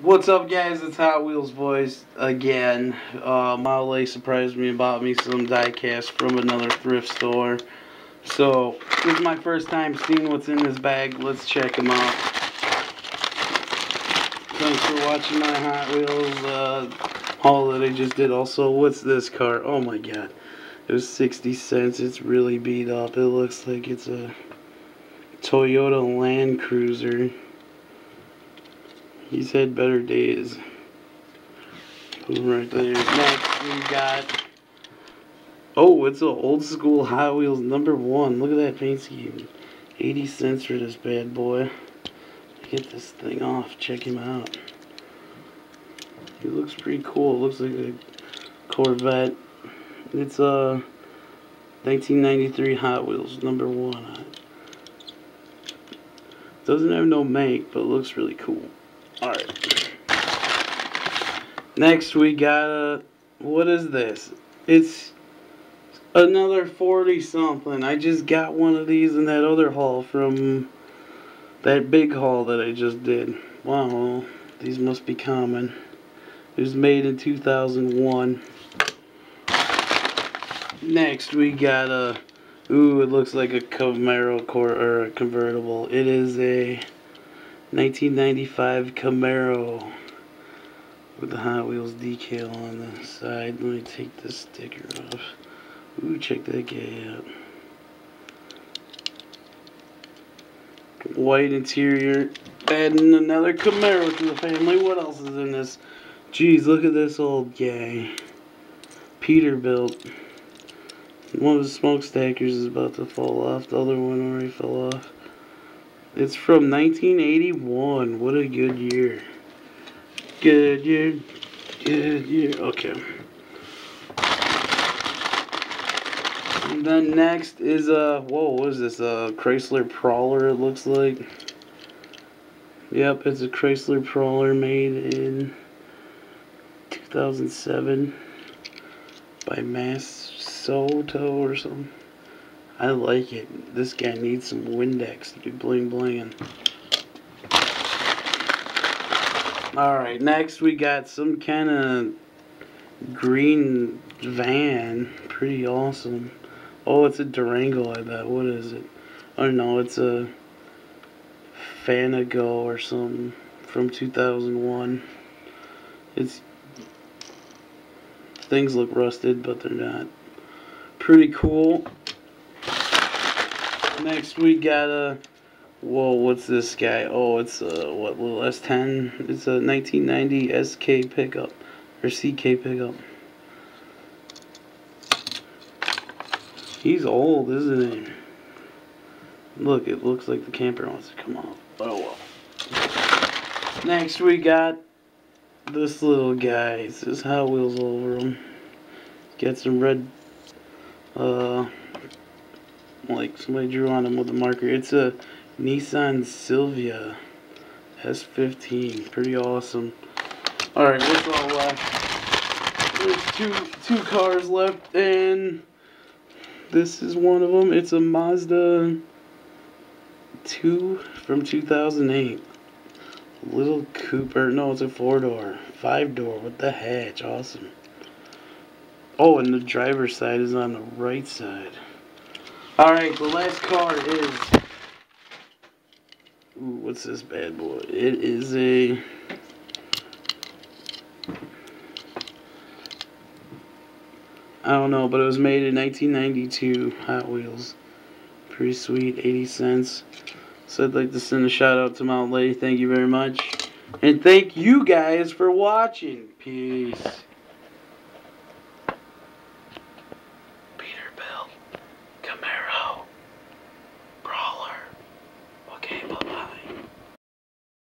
What's up, guys? It's Hot Wheels Boys again. Uh, Male surprised me and bought me some diecast from another thrift store. So, this is my first time seeing what's in this bag. Let's check them out. Thanks for watching my Hot Wheels uh, haul that I just did. Also, what's this car? Oh my god. It was 60 cents. It's really beat up. It looks like it's a Toyota Land Cruiser. He's had better days. Right there. Next, we got. Oh, it's an old school Hot Wheels number one. Look at that paint scheme. 80 cents for this bad boy. Get this thing off. Check him out. He looks pretty cool. Looks like a Corvette. It's a uh, 1993 Hot Wheels number one. Doesn't have no make, but looks really cool. Alright. Next we got a, what is this? It's another 40 something. I just got one of these in that other haul from that big haul that I just did. Wow, these must be common. It was made in 2001. Next we got a, ooh, it looks like a Camaro or a convertible. It is a 1995 Camaro with the Hot Wheels decal on the side. Let me take this sticker off. Ooh, check that guy out. White interior. Adding another Camaro to the family. What else is in this? Jeez, look at this old guy. Peterbilt. One of the smokestackers is about to fall off. The other one already fell off. It's from 1981. What a good year. Good year. Good year. Okay. And then next is a, uh, whoa, what is this? A Chrysler Prowler, it looks like. Yep, it's a Chrysler Prowler made in 2007 by Mass Soto or something. I like it. This guy needs some Windex to be bling blinging. Alright, next we got some kind of green van. Pretty awesome. Oh, it's a Durango, I bet. What is it? Oh no, it's a Fanago or something from 2001. It's things look rusted, but they're not. Pretty cool. Next we got a whoa, what's this guy? Oh, it's a what little S10. It's a 1990 SK pickup or CK pickup. He's old, isn't he? Look, it looks like the camper wants to come off. Oh well. Next we got this little guy. This says Hot Wheels over him. Get some red uh like somebody drew on them with a marker. It's a Nissan Silvia S15. Pretty awesome. Alright, what's all left? There's two two cars left and this is one of them. It's a Mazda 2 from 2008. Little Cooper. No, it's a four door. Five door with the hatch. Awesome. Oh, and the driver's side is on the right side. Alright, the last car is... Ooh, what's this bad boy? It is a... I don't know, but it was made in 1992, Hot Wheels. Pretty sweet, 80 cents. So I'd like to send a shout out to Mount Lady. Thank you very much. And thank you guys for watching. Peace. Peterbilt.